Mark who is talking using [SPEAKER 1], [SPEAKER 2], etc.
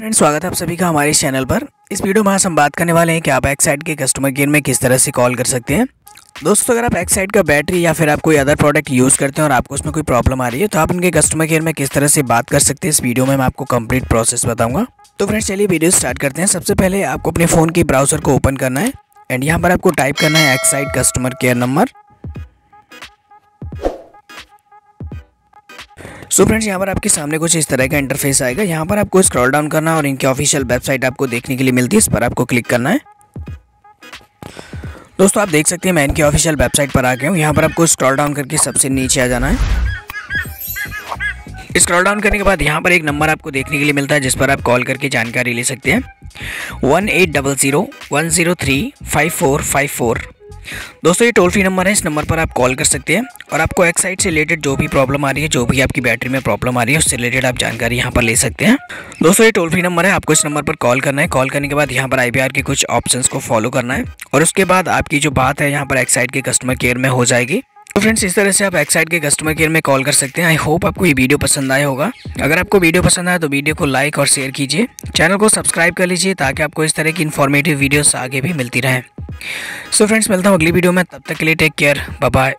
[SPEAKER 1] Friends स्वागत है आप सभी का हमारे चैनल पर। इस वीडियो में हम बात करने वाले हैं कि आप एक्साइड के कस्टमर केयर में किस तरह से कॉल कर सकते हैं। दोस्तों, अगर आप एक्साइड का बैटरी या फिर आप कोई अदर प्रोडक्ट यूज़ करते हैं और आपको उसमें कोई प्रॉब्लम आ रही है तो आप उनके कस्टमर केयर में किस तरह से बात कर सकते हैं, इस वीडियो में मैं आपको कंप्लीट प्रोसेस बताऊँगा। तो फ्रेंड्स चलिए वीडियो स्टार्ट करते हैं। सबसे पहले आपको अपने फ़ोन की ब्राउज़र को ओपन करना है। एंड यहाँ पर आपको टाइप करना है Exide customer care number so friends यहाँ पर आपके सामने कुछ इस तरह का इंटरफेस आएगा। यहाँ पर आपको स्क्रॉल डाउन करना और इनकी ऑफिशियल वेबसाइट आपको देखने के लिए मिलती है। इस पर आपको क्लिक करना है। दोस्तों, आप देख सकते हैं मैं इनकी ऑफिशियल वेबसाइट पर आ गया हूँ। यहाँ पर आपको स्क्रॉल डाउन करके सबसे नीचे आ जाना है। स्क्रॉल डाउन करने के बाद यहाँ पर एक नंबर आपको देखने के लिए मिलता है, जिस पर आप कॉल करके जानकारी ले सकते हैं। One eight double zero one zero three five four five four दोस्तों, ये टोल फ्री नंबर है। इस नंबर पर आप कॉल कर सकते हैं और आपको एक्साइड से रिलेटेड जो भी प्रॉब्लम आ रही है, जो भी आपकी बैटरी में प्रॉब्लम आ रही है, उससे रिलेटेड आप जानकारी यहाँ पर ले सकते हैं। दोस्तों, ये टोल फ्री नंबर है। आपको इस नंबर पर कॉल करना है। कॉल करने के बाद यहाँ पर आईबीआर के कुछ ऑप्शन को फॉलो करना है और उसके बाद आपकी जो बात है, यहाँ पर एक्साइड के कस्टमर केयर में हो जाएगी। तो फ्रेंड्स इस तरह से आप एक्साइड के कस्टमर केयर में कॉल कर सकते हैं। आई होप आपको ये वीडियो पसंद आया होगा। अगर आपको वीडियो पसंद आया तो वीडियो को लाइक और शेयर कीजिए। चैनल को सब्सक्राइब कर लीजिए, ताकि आपको इस तरह की इन्फॉर्मेटिव वीडियोस आगे भी मिलती रहें। सो फ्रेंड्स मिलता हूँ अगली वीडियो में। तब तक के लिए टेक केयर बाय